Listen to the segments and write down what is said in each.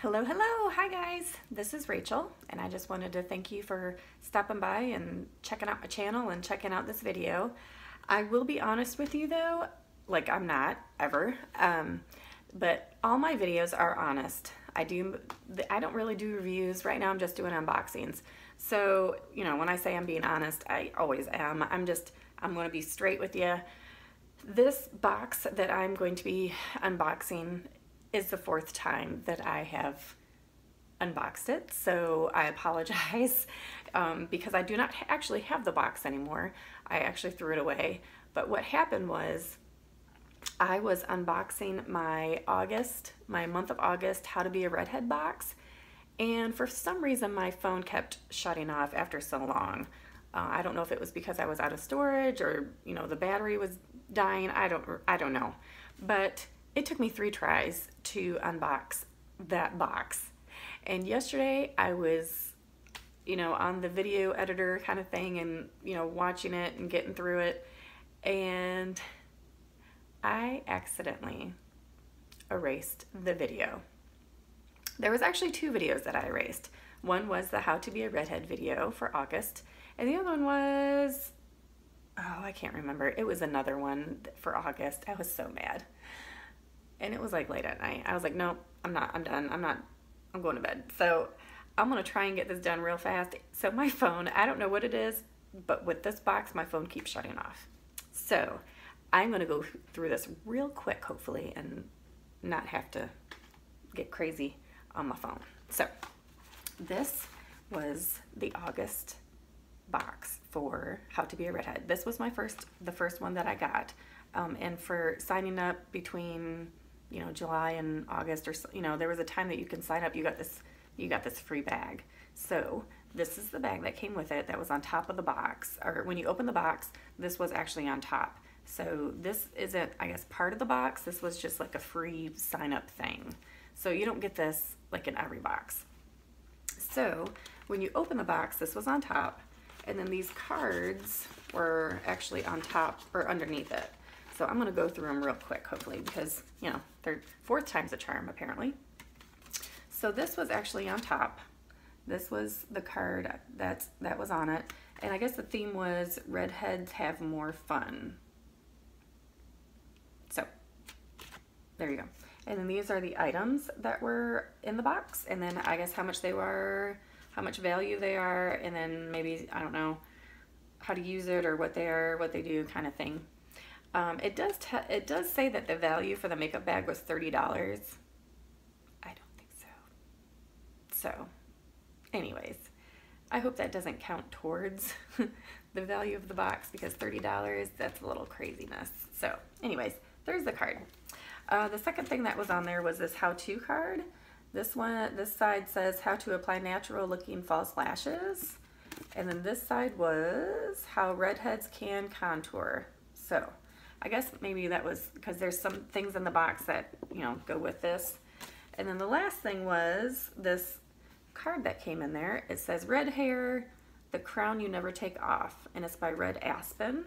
Hello, hello. Hi, guys. This is Rachel, and I just wanted to thank you for stopping by and checking out my channel and checking out this video. I will be honest with you, though, like I'm not ever, um, but all my videos are honest. I do, I don't really do reviews. Right now, I'm just doing unboxings. So, you know, when I say I'm being honest, I always am. I'm just, I'm going to be straight with you. This box that I'm going to be unboxing is the fourth time that I have unboxed it, so I apologize um, because I do not actually have the box anymore. I actually threw it away. But what happened was I was unboxing my August, my month of August, How to Be a Redhead box, and for some reason my phone kept shutting off after so long. Uh, I don't know if it was because I was out of storage or you know the battery was dying. I don't I don't know, but it took me three tries to unbox that box. And yesterday I was, you know, on the video editor kind of thing and, you know, watching it and getting through it. And I accidentally erased the video. There was actually two videos that I erased. One was the how to be a redhead video for August, and the other one was, oh, I can't remember. It was another one for August. I was so mad and it was like late at night. I was like, nope, I'm not, I'm done. I'm not, I'm going to bed. So I'm going to try and get this done real fast. So my phone, I don't know what it is, but with this box, my phone keeps shutting off. So I'm going to go through this real quick, hopefully, and not have to get crazy on my phone. So this was the August box for how to be a redhead. This was my first, the first one that I got. Um, and for signing up between you know July and August or you know there was a time that you can sign up you got this you got this free bag. So this is the bag that came with it that was on top of the box or when you open the box this was actually on top. So this isn't I guess part of the box this was just like a free sign up thing. So you don't get this like in every box. So when you open the box this was on top and then these cards were actually on top or underneath it so I'm going to go through them real quick, hopefully, because, you know, they're fourth time's a charm, apparently. So this was actually on top. This was the card that's, that was on it. And I guess the theme was redheads have more fun. So there you go. And then these are the items that were in the box. And then I guess how much they were, how much value they are, and then maybe, I don't know, how to use it or what they are, what they do kind of thing. Um, it does it does say that the value for the makeup bag was $30. I don't think so. So, anyways, I hope that doesn't count towards the value of the box because $30, that's a little craziness. So, anyways, there's the card. Uh, the second thing that was on there was this how-to card. This one, this side says how to apply natural looking false lashes. And then this side was how redheads can contour. So I guess maybe that was because there's some things in the box that, you know, go with this. And then the last thing was this card that came in there. It says Red Hair, The Crown You Never Take Off. And it's by Red Aspen.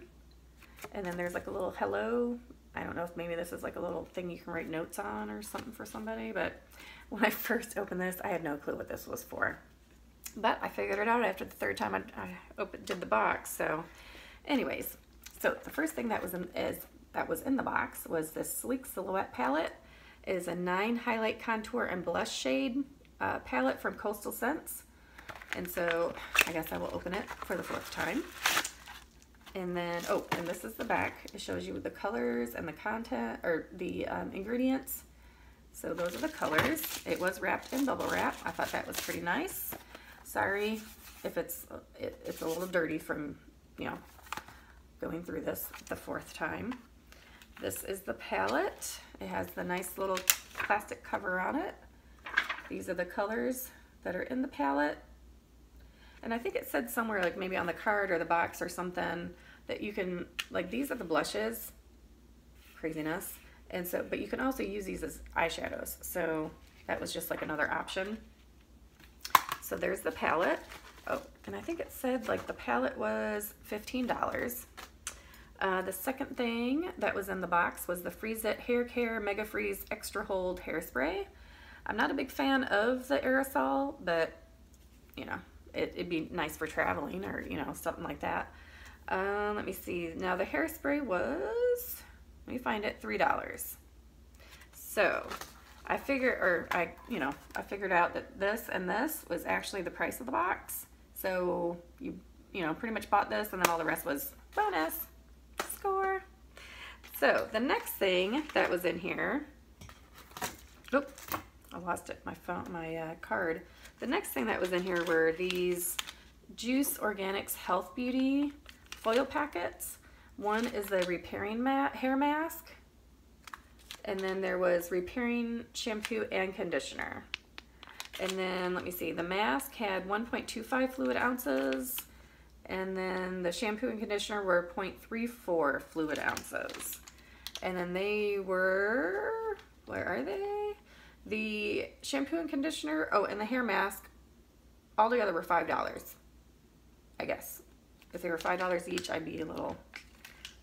And then there's like a little hello. I don't know if maybe this is like a little thing you can write notes on or something for somebody. But when I first opened this, I had no clue what this was for. But I figured it out after the third time I, I opened, did the box. So anyways, so the first thing that was in, is, that was in the box was this Sleek Silhouette palette. It is a 9 highlight contour and blush shade uh, palette from Coastal Scents. And so I guess I will open it for the fourth time. And then, oh, and this is the back. It shows you the colors and the content, or the um, ingredients. So those are the colors. It was wrapped in bubble wrap. I thought that was pretty nice. Sorry if it's, it, it's a little dirty from, you know, going through this the fourth time. This is the palette. It has the nice little plastic cover on it. These are the colors that are in the palette. And I think it said somewhere, like maybe on the card or the box or something, that you can, like these are the blushes. Craziness. And so, but you can also use these as eyeshadows. So that was just like another option. So there's the palette. Oh, and I think it said like the palette was $15. Uh, the second thing that was in the box was the Freeze It Hair Care Mega Freeze Extra Hold Hairspray. I'm not a big fan of the aerosol, but you know, it, would be nice for traveling or, you know, something like that. Uh, let me see. Now the hairspray was, let me find it, $3. So I figured, or I, you know, I figured out that this and this was actually the price of the box. So you, you know, pretty much bought this and then all the rest was bonus. Score. So the next thing that was in here, oop, I lost it, my phone, my uh, card. The next thing that was in here were these Juice Organics Health Beauty foil packets. One is the repairing mat hair mask. And then there was repairing shampoo and conditioner. And then, let me see, the mask had 1.25 fluid ounces. And then the shampoo and conditioner were 0.34 fluid ounces. And then they were, where are they? The shampoo and conditioner, oh, and the hair mask, all together were $5, I guess. If they were $5 each, I'd be a little,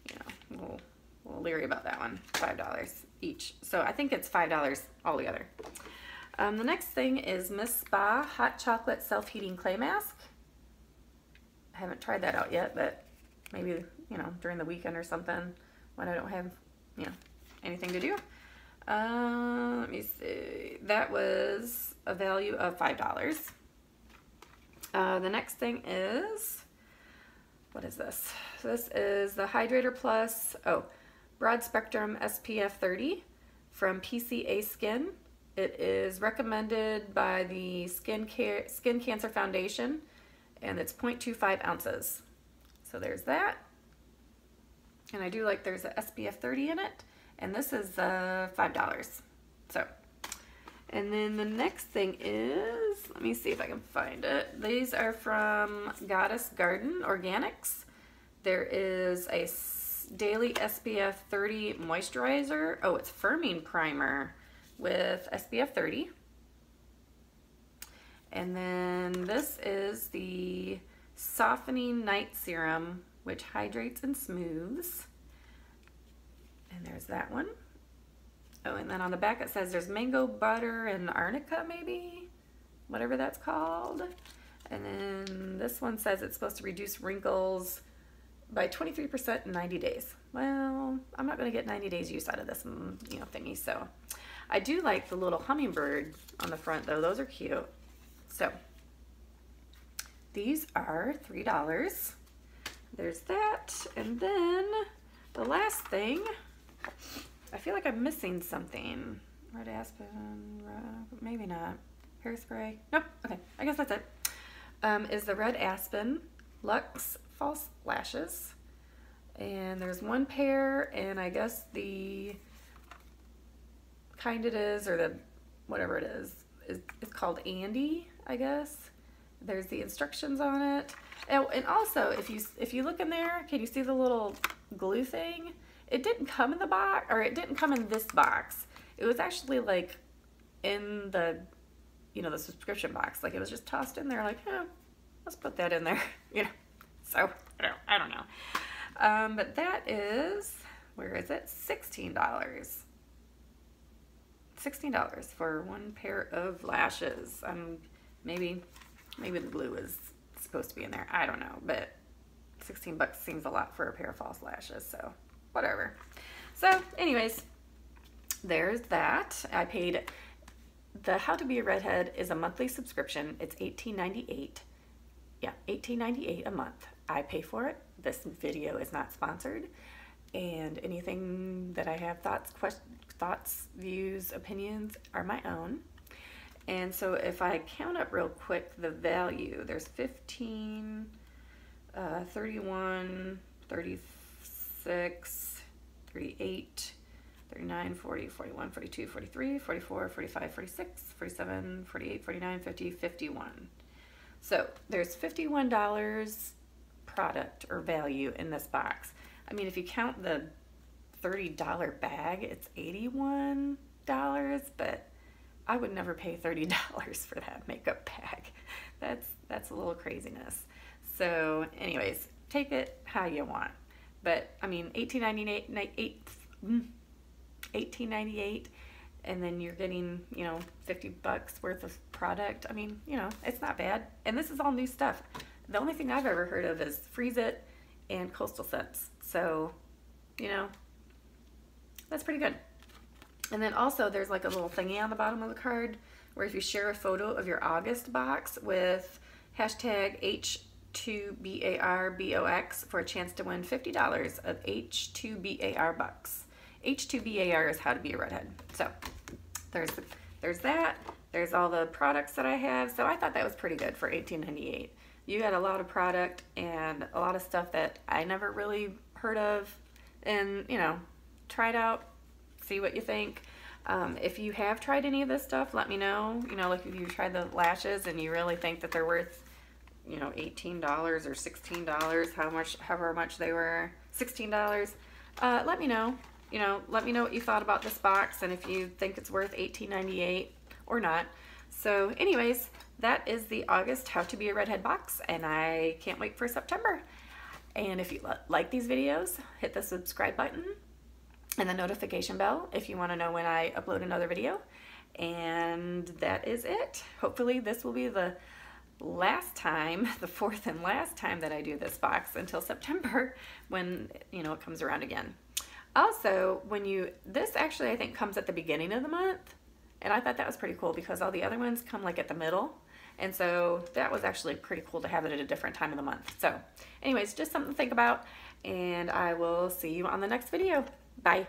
you know, a little, a little leery about that one. $5 each. So I think it's $5 all together. Um, the next thing is Miss Spa Hot Chocolate Self-Heating Clay Mask. I haven't tried that out yet, but maybe, you know, during the weekend or something when I don't have, you know, anything to do. Uh, let me see. That was a value of $5. Uh, the next thing is, what is this? This is the Hydrator Plus, oh, Broad Spectrum SPF 30 from PCA Skin. It is recommended by the Skin, Care, Skin Cancer Foundation and it's 0.25 ounces. So there's that. And I do like there's a SPF 30 in it. And this is uh, $5. So, and then the next thing is, let me see if I can find it. These are from Goddess Garden Organics. There is a daily SPF 30 moisturizer. Oh, it's firming primer with SPF 30. And then this is the softening night serum, which hydrates and smooths. And there's that one. Oh, and then on the back it says there's mango butter and arnica maybe, whatever that's called. And then this one says it's supposed to reduce wrinkles by 23% in 90 days. Well, I'm not going to get 90 days use out of this, mm, you know, thingy. So I do like the little hummingbird on the front though. Those are cute. So these are $3. There's that. And then the last thing I feel like I'm missing something. Red Aspen, maybe not. Hairspray, nope, okay, I guess that's it. Um, is the Red Aspen Luxe False Lashes. And there's one pair, and I guess the kind it is, or the whatever it is, is it's called Andy, I guess. There's the instructions on it. And also, if you if you look in there, can you see the little glue thing? It didn't come in the box, or it didn't come in this box. It was actually like in the, you know, the subscription box. Like it was just tossed in there like, let's put that in there, you know. So, I don't, I don't know. Um, but that is, where is it? $16. $16 for one pair of lashes. Um, maybe, maybe the blue is supposed to be in there. I don't know, but 16 bucks seems a lot for a pair of false lashes, so whatever. So anyways, there's that. I paid, the How to Be a Redhead is a monthly subscription. It's $18.98. Yeah, $18.98 a month. I pay for it. This video is not sponsored. And anything that I have thoughts, thoughts, views, opinions are my own. And so if I count up real quick the value, there's 15, uh, 31, 36, 38, 39, 40, 41, 42, 43, 44, 45, 46, 47, 48, 49, 50, 51. So there's $51 product or value in this box. I mean, if you count the $30 bag, it's $81, but I would never pay $30 for that makeup bag. That's that's a little craziness. So anyways, take it how you want. But I mean, 1898, 1898, mm, and then you're getting, you know, 50 bucks worth of product. I mean, you know, it's not bad. And this is all new stuff. The only thing I've ever heard of is Freeze It and Coastal Scents. So, you know, that's pretty good. And then also there's like a little thingy on the bottom of the card where if you share a photo of your August box with hashtag H2BARBOX for a chance to win $50 of H2BAR bucks. H2BAR is how to be a redhead. So there's there's that. There's all the products that I have. So I thought that was pretty good for $18.98. You had a lot of product and a lot of stuff that I never really heard of. And, you know, tried out, see what you think. Um, if you have tried any of this stuff, let me know. You know, like if you tried the lashes and you really think that they're worth, you know, $18 or $16, how much, however much they were, $16, uh, let me know. You know, let me know what you thought about this box and if you think it's worth $18.98 or not. So anyways, that is the August How to Be a Redhead box and I can't wait for September. And if you like these videos, hit the subscribe button and the notification bell if you want to know when I upload another video. And that is it. Hopefully this will be the last time, the fourth and last time that I do this box until September when, you know, it comes around again. Also, when you, this actually I think comes at the beginning of the month. And I thought that was pretty cool because all the other ones come like at the middle. And so that was actually pretty cool to have it at a different time of the month. So anyways, just something to think about. And I will see you on the next video. Bye.